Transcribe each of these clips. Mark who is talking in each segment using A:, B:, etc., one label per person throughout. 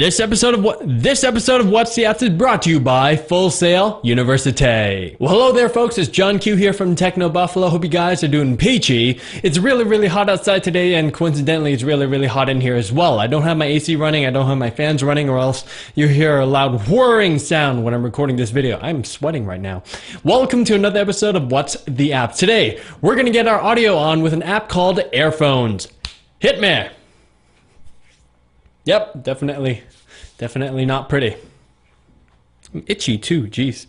A: This episode of what this episode of What's the Apps is brought to you by Full Sail University. Well, hello there, folks. It's John Q here from Techno Buffalo. Hope you guys are doing peachy. It's really, really hot outside today, and coincidentally, it's really, really hot in here as well. I don't have my AC running. I don't have my fans running, or else you hear a loud whirring sound when I'm recording this video. I'm sweating right now. Welcome to another episode of What's the App. Today, we're gonna get our audio on with an app called Airphones. Hit me. Yep, definitely, definitely not pretty. I'm itchy too, jeez.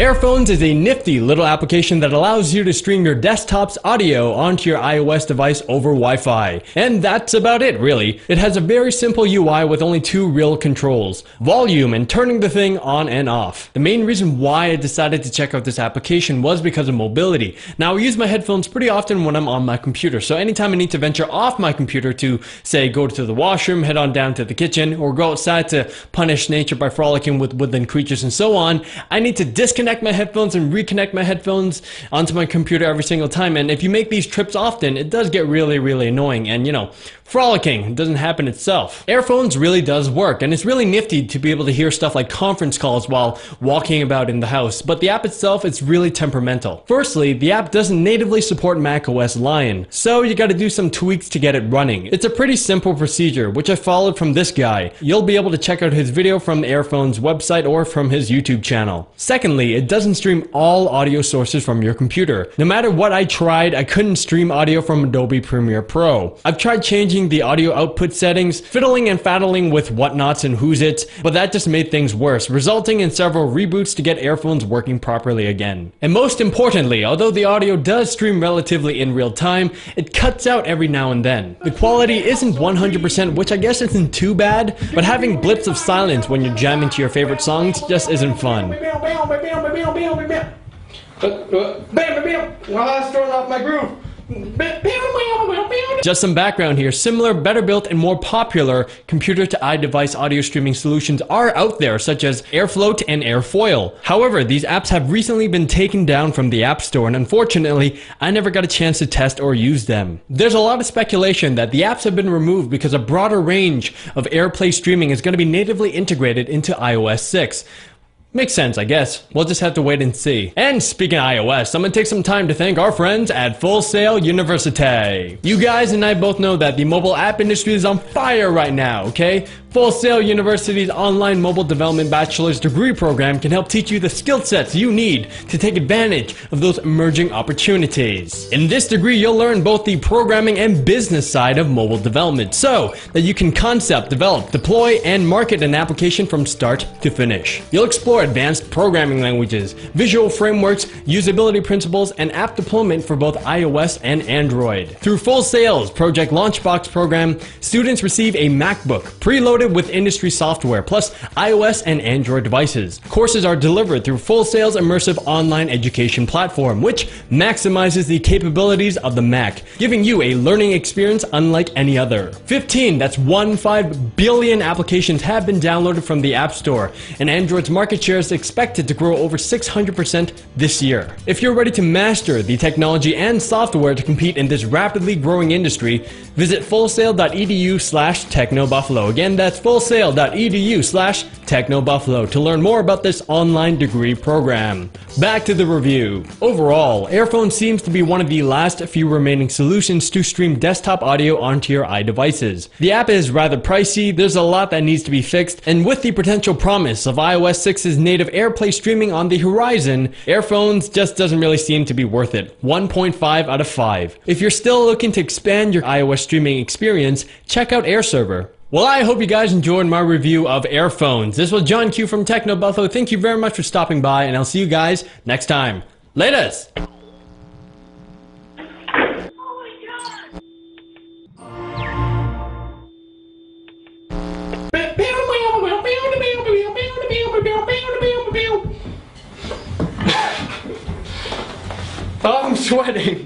A: Airphones is a nifty little application that allows you to stream your desktop's audio onto your iOS device over Wi-Fi. And that's about it, really. It has a very simple UI with only two real controls, volume and turning the thing on and off. The main reason why I decided to check out this application was because of mobility. Now, I use my headphones pretty often when I'm on my computer, so anytime I need to venture off my computer to, say, go to the washroom, head on down to the kitchen, or go outside to punish nature by frolicking with woodland creatures and so on, I need to disconnect disconnect my headphones and reconnect my headphones onto my computer every single time. And if you make these trips often, it does get really, really annoying. And you know, frolicking doesn't happen itself. Airphones really does work, and it's really nifty to be able to hear stuff like conference calls while walking about in the house. But the app itself is really temperamental. Firstly, the app doesn't natively support macOS Lion, so you gotta do some tweaks to get it running. It's a pretty simple procedure, which I followed from this guy. You'll be able to check out his video from Airphones website or from his YouTube channel. Secondly, it doesn't stream all audio sources from your computer. No matter what I tried, I couldn't stream audio from Adobe Premiere Pro. I've tried changing the audio output settings, fiddling and faddling with whatnots and who's it, but that just made things worse, resulting in several reboots to get Airphones working properly again. And most importantly, although the audio does stream relatively in real time, it cuts out every now and then. The quality isn't 100%, which I guess isn't too bad, but having blips of silence when you're jamming to your favorite songs just isn't fun.
B: Well, I was throwing off my groove.
A: Just some background here. Similar, better built, and more popular computer to iDevice audio streaming solutions are out there, such as Airfloat and Airfoil. However, these apps have recently been taken down from the App Store, and unfortunately, I never got a chance to test or use them. There's a lot of speculation that the apps have been removed because a broader range of AirPlay streaming is going to be natively integrated into iOS 6. Makes sense, I guess. We'll just have to wait and see. And speaking of iOS, I'm gonna take some time to thank our friends at Full Sail University. You guys and I both know that the mobile app industry is on fire right now, okay? Full Sail University's online mobile development bachelor's degree program can help teach you the skill sets you need to take advantage of those emerging opportunities. In this degree, you'll learn both the programming and business side of mobile development so that you can concept, develop, deploy, and market an application from start to finish. You'll explore advanced programming languages, visual frameworks, usability principles, and app deployment for both iOS and Android. Through Full Sail's Project Launchbox program, students receive a MacBook preloaded with industry software, plus iOS and Android devices. Courses are delivered through Full Sail's immersive online education platform, which maximizes the capabilities of the Mac, giving you a learning experience unlike any other. 15, that's 1 5 billion applications have been downloaded from the App Store, and Android's market share is expected to grow over 600% this year. If you're ready to master the technology and software to compete in this rapidly growing industry, visit fullsail.edu slash technobuffalo. Again, that's fullsail.edu slash technobuffalo to learn more about this online degree program. Back to the review. Overall, Airphone seems to be one of the last few remaining solutions to stream desktop audio onto your iDevices. The app is rather pricey, there's a lot that needs to be fixed, and with the potential promise of iOS 6's native AirPlay streaming on the horizon, Airphones just doesn't really seem to be worth it. 1.5 out of 5. If you're still looking to expand your iOS streaming experience, check out AirServer. Well, I hope you guys enjoyed my review of Airphones. This was John Q from Techno Buffalo. Thank you very much for stopping by, and I'll see you guys next time. Latest! Sweating.